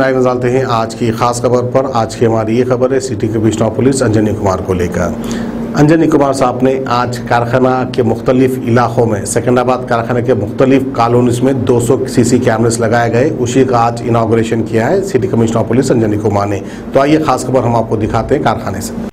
Live निकालते हैं आज की खास खबर पर आज की हमारी ये खबर है सिटी के पुलिस अंजनी कुमार को लेकर अंजनी कुमार साहब ने आज कारखाना के मुख्तलिफ इलाकों में सेकंडाबाद कारखाना के मुख्तलिफ कॉलोनीज में 200 सीसी कैमरेज लगाए गए उसी का आज इनाग्रेशन किया है city commissioner police Anjani Kumar ने तो आइए खास खबर हम आपको दिखाते हैं कारखाने से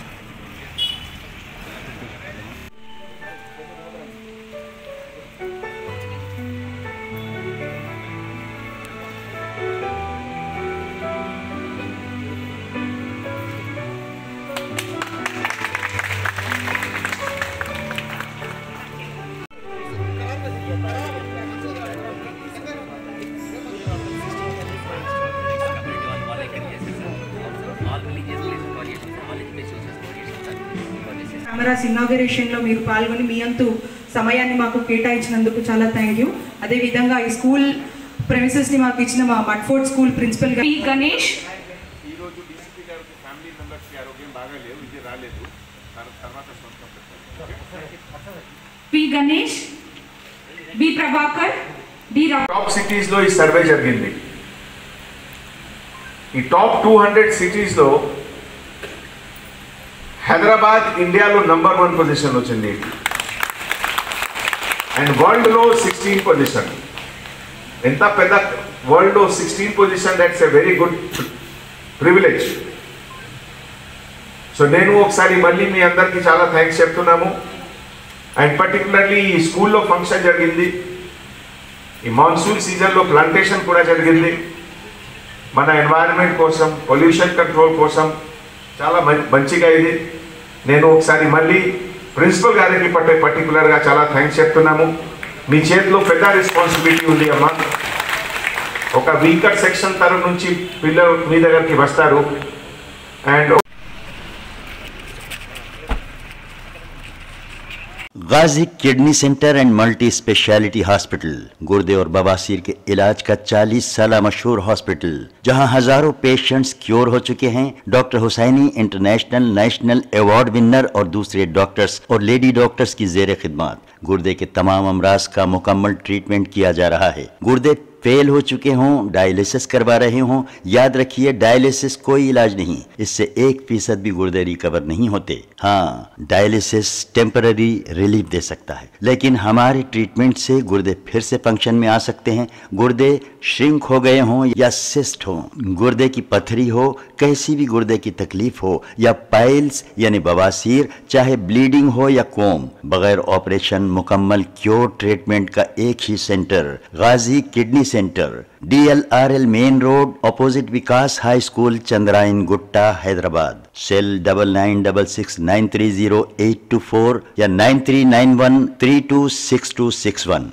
ఇన్నాగరేషన్ లో మీరు పాల్గొని మీ అంతు సమయాన్ని మాకు కేటాయించినందుకు చాలా థ్యాంక్ యూ అదేవిధంగా ఈ స్కూల్ ప్రెమిసెస్ని మాకు ఇచ్చిన మా మట్ఫోర్ట్ స్కూల్ ప్రిన్సిపల్ గారు గణేష్ పి గణేష్ బి ఈ సర్వే జరిగింది ఈ టాప్ టూ హండ్రెడ్ సిటీస్ లో హైదరాబాద్ ఇండియాలో నంబర్ వన్ పొజిషన్ వచ్చింది అండ్ వరల్డ్లో సిక్స్టీన్ పొజిషన్ ఎంత పెద్ద వరల్డ్లో sixteen position that's a very good privilege so నేను ఒకసారి మళ్ళీ మీ అందరికీ చాలా థ్యాంక్స్ చెప్తున్నాము అండ్ పర్టికులర్లీ ఈ స్కూల్లో ఫంక్షన్ జరిగింది ఈ మాన్సూన్ సీజన్లో ప్లాంటేషన్ కూడా జరిగింది మన ఎన్వైరన్మెంట్ కోసం పొల్యూషన్ కంట్రోల్ కోసం చాలా మంచిగా ఇది నేను ఒకసారి మళ్ళీ ప్రిన్సిపల్ గారికి పట్టే పర్టికులర్గా చాలా థ్యాంక్స్ చెప్తున్నాము మీ చేతిలో పెద్ద రెస్పాన్సిబిలిటీ ఉంది అమ్మా ఒక వీకర్ సెక్షన్ తరం నుంచి పిల్లలు మీ దగ్గరికి వస్తారు and Ghazi kidney center and multi speciality hospital गुर्दे और बवासीर के इलाज का 40 साल मशहूर हॉस्पिटल जहां हजारों पेशेंट्स क्योर हो चुके हैं doctor Hussaini international national award winner और दूसरे डॉक्टर्स और लेडी डॉक्टर्स की जेर खिदमत गुर्दे के तमाम अमराज का मुकम्मल ट्रीटमेंट किया जा रहा है गुर्दे फेल हो चुके हों डायलिसिस करवा रहे हों याद रखिए डायलिसिस कोई इलाज नहीं इससे एक फीसद भी गुर्दे रिकवर नहीं होते हाँ डायलिसिस टेम्पररी रिलीफ दे सकता है लेकिन हमारे ट्रीटमेंट से गुर्दे फिर से फंक्शन में आ सकते हैं गुर्दे श्रिंक हो गए हों या सिस्ट हो गुर्दे की पथरी हो कैसी भी गुर्दे की तकलीफ हो या पाइल्स यानी बवासीर चाहे ब्लीडिंग हो या कोम बगैर ऑपरेशन मुकम्मल क्योर ट्रीटमेंट का एक ही center Ghazi kidney Center, DLRL Main Road, opposite Vikas High School, Chandrayan Gutta, Hyderabad. Cell 9966930824 ya 9391326261.